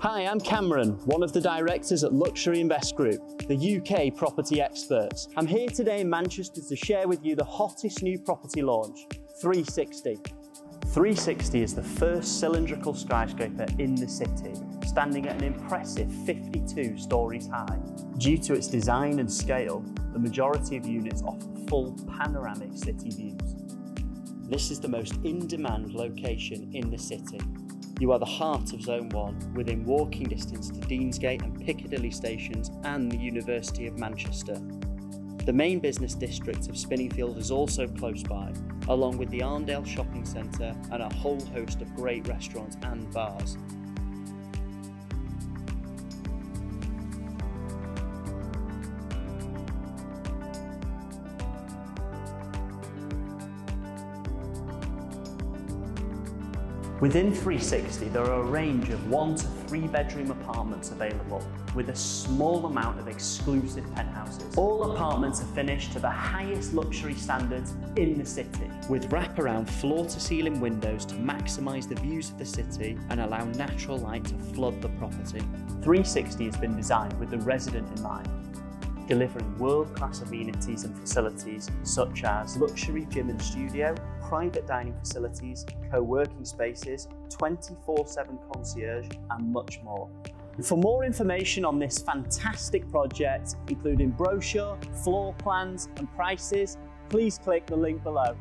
Hi, I'm Cameron, one of the directors at Luxury Invest Group, the UK property experts. I'm here today in Manchester to share with you the hottest new property launch, Three60. Three60 is the first cylindrical skyscraper in the city, standing at an impressive 52 stories high. Due to its design and scale, the majority of units offer full panoramic city views. This is the most in-demand location in the city, you are the heart of Zone 1, within walking distance to Deansgate and Piccadilly stations and the University of Manchester. The main business district of Spinningfield is also close by, along with the Arndale Shopping Centre and a whole host of great restaurants and bars. Within Three60, there are a range of one to three bedroom apartments available with a small amount of exclusive penthouses. All apartments are finished to the highest luxury standards in the city with wraparound floor to ceiling windows to maximise the views of the city and allow natural light to flood the property. Three60 has been designed with the resident in mind delivering world-class amenities and facilities such as luxury gym and studio, private dining facilities, co-working spaces, 24-7 concierge and much more. For more information on this fantastic project, including brochure, floor plans and prices, please click the link below.